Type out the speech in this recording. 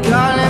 we got